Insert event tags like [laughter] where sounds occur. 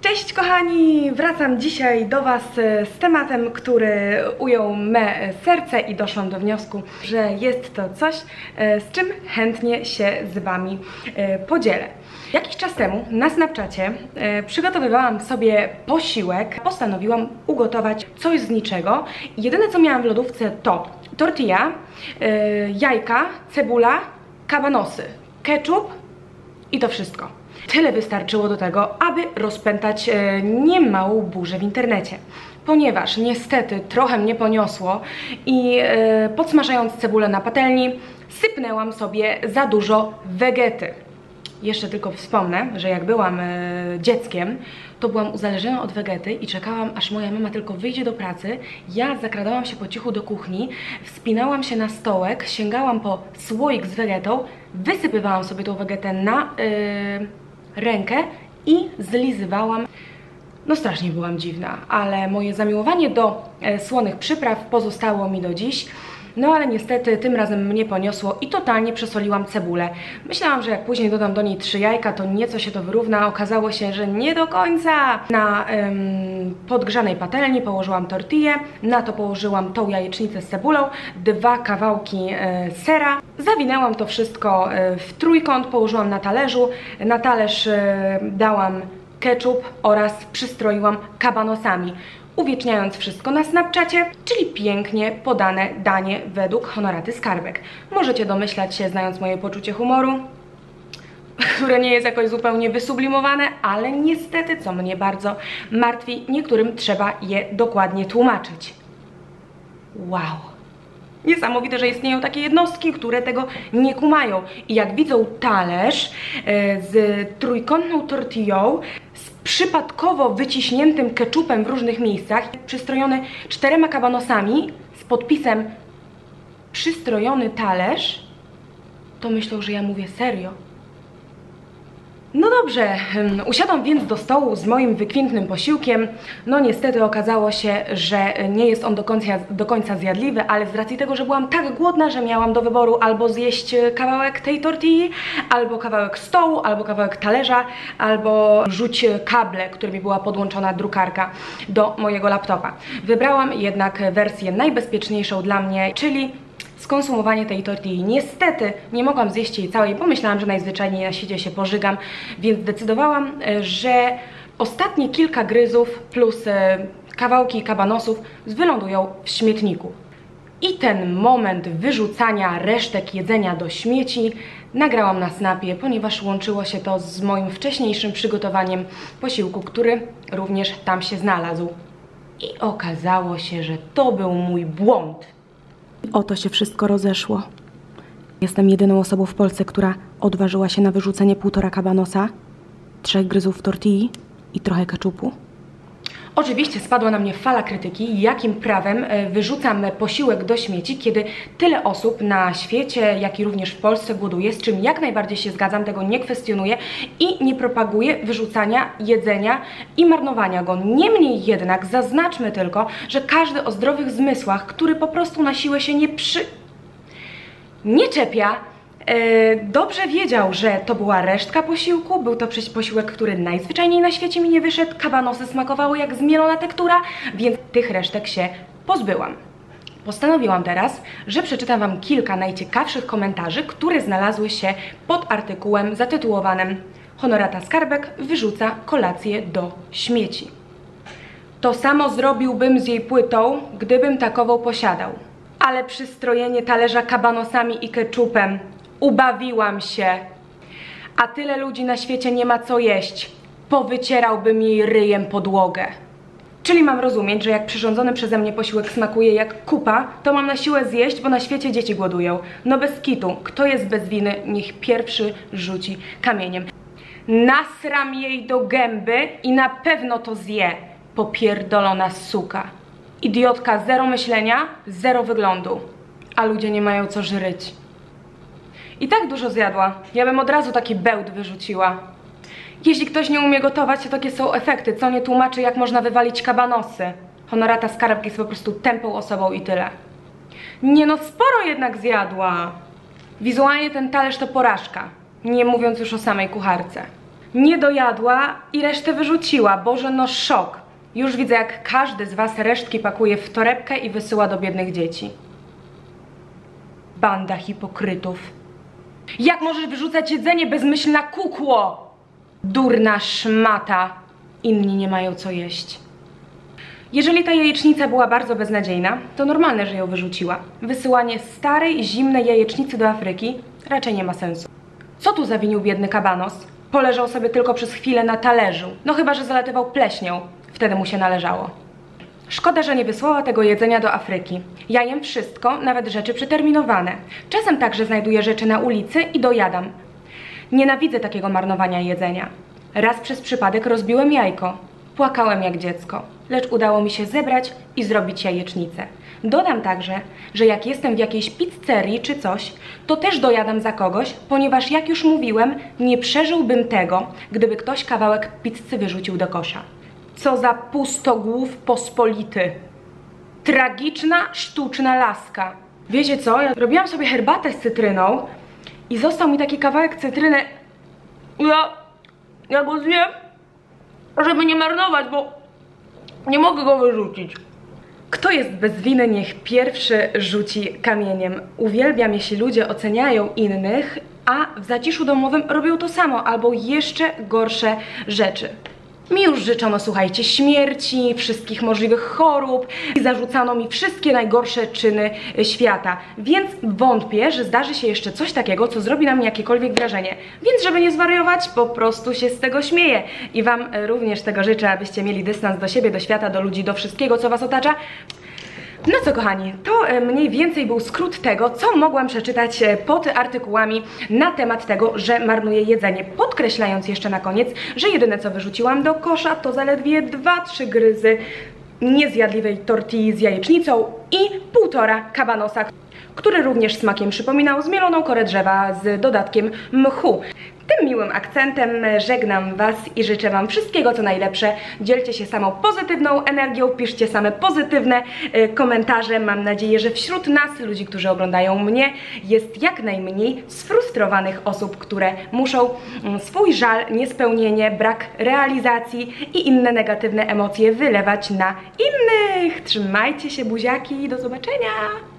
Cześć kochani! Wracam dzisiaj do Was e, z tematem, który ujął me serce i doszłam do wniosku, że jest to coś, e, z czym chętnie się z Wami e, podzielę. Jakiś czas temu na Snapchacie przygotowywałam sobie posiłek, postanowiłam ugotować coś z niczego. Jedyne co miałam w lodówce to tortilla, jajka, cebula, kabanosy, ketchup i to wszystko. Tyle wystarczyło do tego, aby rozpętać e, niemałą burzę w internecie. Ponieważ niestety trochę mnie poniosło i e, podsmażając cebulę na patelni, sypnęłam sobie za dużo wegety. Jeszcze tylko wspomnę, że jak byłam e, dzieckiem, to byłam uzależniona od wegety i czekałam, aż moja mama tylko wyjdzie do pracy. Ja zakradałam się po cichu do kuchni, wspinałam się na stołek, sięgałam po słoik z wegetą, wysypywałam sobie tą wegetę na yy, rękę i zlizywałam. No strasznie byłam dziwna, ale moje zamiłowanie do e, słonych przypraw pozostało mi do dziś. No ale niestety tym razem mnie poniosło i totalnie przesoliłam cebulę. Myślałam, że jak później dodam do niej trzy jajka, to nieco się to wyrówna. Okazało się, że nie do końca. Na ym, podgrzanej patelni położyłam tortillę, na to położyłam tą jajecznicę z cebulą, dwa kawałki y, sera. Zawinęłam to wszystko y, w trójkąt, położyłam na talerzu. Na talerz y, dałam ketchup oraz przystroiłam kabanosami uwieczniając wszystko na Snapchacie, czyli pięknie podane danie według Honoraty Skarbek. Możecie domyślać się, znając moje poczucie humoru, [laughs] które nie jest jakoś zupełnie wysublimowane, ale niestety, co mnie bardzo martwi, niektórym trzeba je dokładnie tłumaczyć. Wow! Niesamowite, że istnieją takie jednostki, które tego nie kumają. I jak widzą talerz e, z trójkątną tortillą, przypadkowo wyciśniętym keczupem w różnych miejscach, przystrojony czterema kabanosami z podpisem przystrojony talerz, to myślą, że ja mówię serio. No dobrze, usiadłam więc do stołu z moim wykwintnym posiłkiem. No niestety okazało się, że nie jest on do końca, do końca zjadliwy, ale z racji tego, że byłam tak głodna, że miałam do wyboru albo zjeść kawałek tej tortilli, albo kawałek stołu, albo kawałek talerza, albo rzuć kable, którymi była podłączona drukarka do mojego laptopa. Wybrałam jednak wersję najbezpieczniejszą dla mnie, czyli skonsumowanie tej tortilli. Niestety nie mogłam zjeść jej całej, pomyślałam, że najzwyczajniej na świecie się pożygam, więc zdecydowałam, e, że ostatnie kilka gryzów plus e, kawałki kabanosów wylądują w śmietniku. I ten moment wyrzucania resztek jedzenia do śmieci nagrałam na snapie, ponieważ łączyło się to z moim wcześniejszym przygotowaniem posiłku, który również tam się znalazł. I okazało się, że to był mój błąd. Oto się wszystko rozeszło. Jestem jedyną osobą w Polsce, która odważyła się na wyrzucenie półtora kabanosa, trzech gryzów tortilli i trochę keczupu. Oczywiście spadła na mnie fala krytyki, jakim prawem e, wyrzucam posiłek do śmieci, kiedy tyle osób na świecie, jak i również w Polsce głoduje, z czym jak najbardziej się zgadzam, tego nie kwestionuję i nie propaguję wyrzucania jedzenia i marnowania go. Niemniej jednak zaznaczmy tylko, że każdy o zdrowych zmysłach, który po prostu na siłę się nie przy... nie czepia, dobrze wiedział, że to była resztka posiłku, był to posiłek, który najzwyczajniej na świecie mi nie wyszedł, kabanosy smakowały jak zmielona tektura, więc tych resztek się pozbyłam. Postanowiłam teraz, że przeczytam Wam kilka najciekawszych komentarzy, które znalazły się pod artykułem zatytułowanym Honorata Skarbek wyrzuca kolację do śmieci. To samo zrobiłbym z jej płytą, gdybym takową posiadał. Ale przystrojenie talerza kabanosami i keczupem Ubawiłam się. A tyle ludzi na świecie nie ma co jeść. Powycierałbym jej ryjem podłogę. Czyli mam rozumieć, że jak przyrządzony przeze mnie posiłek smakuje jak kupa, to mam na siłę zjeść, bo na świecie dzieci głodują. No bez kitu. Kto jest bez winy, niech pierwszy rzuci kamieniem. Nasram jej do gęby i na pewno to zje. Popierdolona suka. Idiotka, zero myślenia, zero wyglądu. A ludzie nie mają co żryć. I tak dużo zjadła. Ja bym od razu taki bełt wyrzuciła. Jeśli ktoś nie umie gotować, to takie są efekty, co nie tłumaczy, jak można wywalić kabanosy. Honorata Skarb jest po prostu tępą osobą i tyle. Nie no, sporo jednak zjadła. Wizualnie ten talerz to porażka, nie mówiąc już o samej kucharce. Nie dojadła i resztę wyrzuciła. Boże, no szok. Już widzę, jak każdy z Was resztki pakuje w torebkę i wysyła do biednych dzieci. Banda hipokrytów. Jak możesz wyrzucać jedzenie bezmyślna kukło? Durna szmata. Inni nie mają co jeść. Jeżeli ta jajecznica była bardzo beznadziejna, to normalne, że ją wyrzuciła. Wysyłanie starej, zimnej jajecznicy do Afryki raczej nie ma sensu. Co tu zawinił biedny kabanos? Poleżał sobie tylko przez chwilę na talerzu. No chyba, że zalatywał pleśnią. Wtedy mu się należało. Szkoda, że nie wysłała tego jedzenia do Afryki. Ja jem wszystko, nawet rzeczy przeterminowane. Czasem także znajduję rzeczy na ulicy i dojadam. Nienawidzę takiego marnowania jedzenia. Raz przez przypadek rozbiłem jajko. Płakałem jak dziecko, lecz udało mi się zebrać i zrobić jajecznicę. Dodam także, że jak jestem w jakiejś pizzerii czy coś, to też dojadam za kogoś, ponieważ jak już mówiłem, nie przeżyłbym tego, gdyby ktoś kawałek pizzy wyrzucił do kosza. Co za pustogłów pospolity. Tragiczna, sztuczna laska. Wiecie co? Ja robiłam sobie herbatę z cytryną i został mi taki kawałek cytryny. Ja, ja go zjem, żeby nie marnować, bo nie mogę go wyrzucić. Kto jest bez winy, niech pierwszy rzuci kamieniem. Uwielbiam, jeśli ludzie oceniają innych, a w zaciszu domowym robią to samo albo jeszcze gorsze rzeczy. Mi już życzono, słuchajcie, śmierci, wszystkich możliwych chorób i zarzucano mi wszystkie najgorsze czyny świata. Więc wątpię, że zdarzy się jeszcze coś takiego, co zrobi na mnie jakiekolwiek wrażenie. Więc żeby nie zwariować, po prostu się z tego śmieję. I Wam również tego życzę, abyście mieli dystans do siebie, do świata, do ludzi, do wszystkiego, co Was otacza. No co kochani, to e, mniej więcej był skrót tego, co mogłam przeczytać e, pod artykułami na temat tego, że marnuję jedzenie. Podkreślając jeszcze na koniec, że jedyne co wyrzuciłam do kosza to zaledwie 2-3 gryzy niezjadliwej tortilli z jajecznicą i półtora kabanosa, który również smakiem przypominał zmieloną korę drzewa z dodatkiem mchu. Tym miłym akcentem żegnam Was i życzę Wam wszystkiego co najlepsze. Dzielcie się samą pozytywną energią, piszcie same pozytywne y, komentarze. Mam nadzieję, że wśród nas, ludzi, którzy oglądają mnie, jest jak najmniej sfrustrowanych osób, które muszą mm, swój żal, niespełnienie, brak realizacji i inne negatywne emocje wylewać na innych. Trzymajcie się buziaki, do zobaczenia!